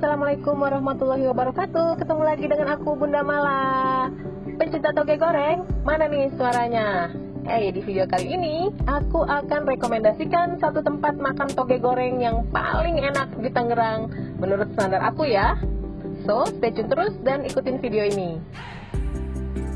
Assalamualaikum warahmatullahi wabarakatuh. Ketemu lagi dengan aku Bunda Mala. Pencinta toge goreng, mana nih suaranya? Eh, di video kali ini Aku akan rekomendasikan satu tempat makan toge goreng yang paling enak di Tangerang Menurut standar aku ya. So, stay tune terus dan ikutin video ini.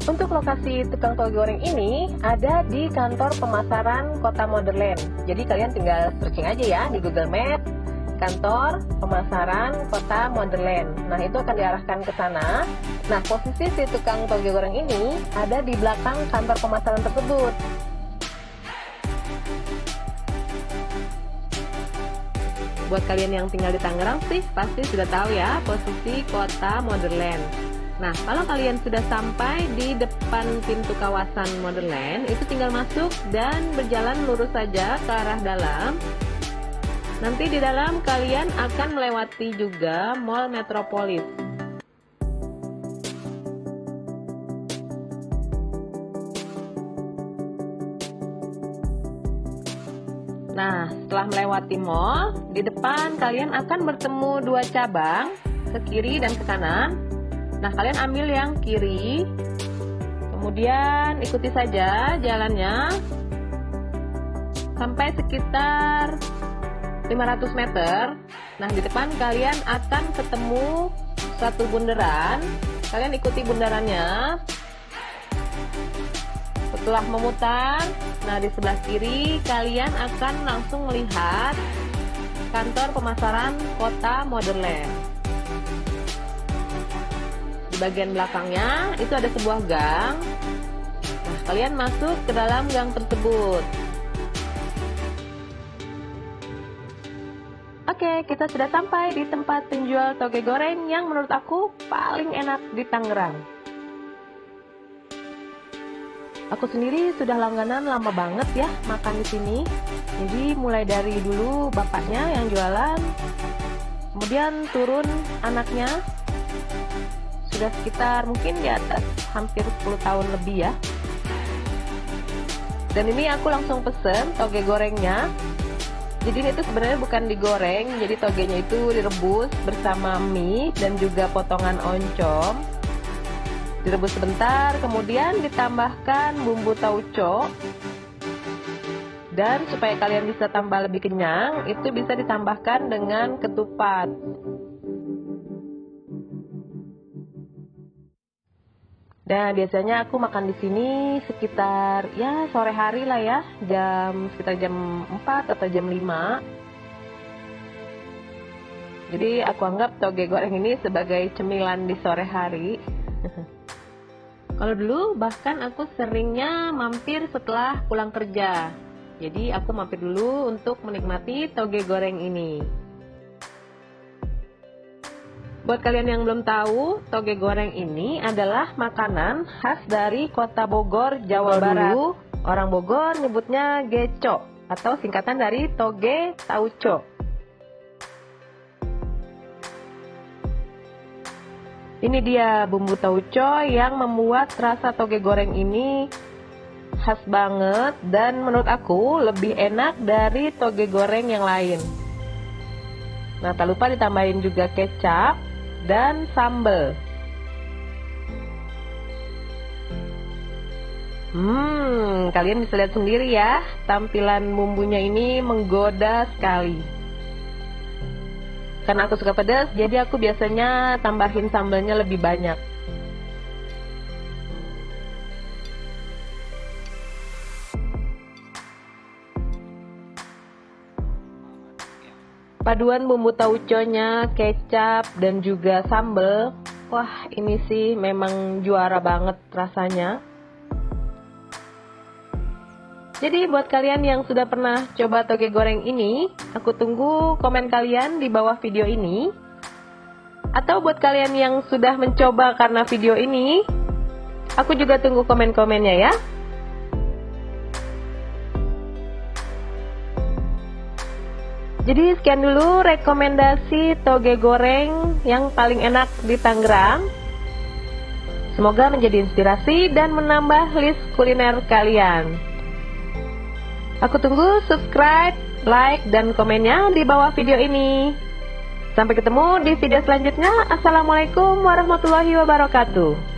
Untuk lokasi tukang toge goreng ini ada di kantor pemasaran Kota Modern. Jadi kalian tinggal searching aja ya di Google Maps kantor pemasaran kota Modern. Nah, itu akan diarahkan ke sana. Nah, posisi si tukang toge goreng ini ada di belakang kantor pemasaran tersebut. Buat kalian yang tinggal di Tangerang sih, pasti sudah tahu ya posisi kota Modern. Nah, kalau kalian sudah sampai di depan pintu kawasan Modern, itu tinggal masuk dan berjalan lurus saja ke arah dalam Nanti di dalam kalian akan melewati juga Mall Metropolis. Nah, setelah melewati mall, di depan kalian akan bertemu dua cabang, ke kiri dan ke kanan. Nah, kalian ambil yang kiri, kemudian ikuti saja jalannya sampai sekitar 500 meter. Nah, di depan kalian akan ketemu satu bundaran. Kalian ikuti bundarannya. Setelah memutar, nah di sebelah kiri kalian akan langsung melihat kantor pemasaran Kota Modern. Di bagian belakangnya itu ada sebuah gang. Nah, kalian masuk ke dalam gang tersebut. Oke, kita sudah sampai di tempat penjual toge goreng yang menurut aku paling enak di Tangerang. Aku sendiri sudah langganan lama banget ya makan di sini. Jadi mulai dari dulu bapaknya yang jualan, kemudian turun anaknya, sudah sekitar mungkin di atas hampir 10 tahun lebih ya. Dan ini aku langsung pesen toge gorengnya jadi ini tuh sebenarnya bukan digoreng, jadi togenya itu direbus bersama mie dan juga potongan oncom. Direbus sebentar, kemudian ditambahkan bumbu tauco. Dan supaya kalian bisa tambah lebih kenyang, itu bisa ditambahkan dengan ketupat. Dan biasanya aku makan di sini sekitar ya sore hari lah ya, jam sekitar jam 4 atau jam 5. Jadi aku anggap toge goreng ini sebagai cemilan di sore hari. Kalau dulu bahkan aku seringnya mampir setelah pulang kerja. Jadi aku mampir dulu untuk menikmati toge goreng ini. Buat kalian yang belum tahu, toge goreng ini adalah makanan khas dari kota Bogor, Jawa Barat. Dulu, orang Bogor nyebutnya geco atau singkatan dari toge tauco. Ini dia bumbu tauco yang membuat rasa toge goreng ini khas banget dan menurut aku lebih enak dari toge goreng yang lain. Nah, tak lupa ditambahin juga kecap dan sambal. Hmm, kalian bisa lihat sendiri ya, tampilan bumbunya ini menggoda sekali. Karena aku suka pedas, jadi aku biasanya tambahin sambalnya lebih banyak. Paduan bumbu tauconya, kecap, dan juga sambal. Wah, ini sih memang juara banget rasanya. Jadi buat kalian yang sudah pernah coba toge goreng ini, aku tunggu komen kalian di bawah video ini. Atau buat kalian yang sudah mencoba karena video ini, aku juga tunggu komen-komennya ya. Jadi sekian dulu rekomendasi toge goreng yang paling enak di Tangerang. Semoga menjadi inspirasi dan menambah list kuliner kalian. Aku tunggu subscribe, like, dan komennya di bawah video ini. Sampai ketemu di video selanjutnya. Assalamualaikum warahmatullahi wabarakatuh.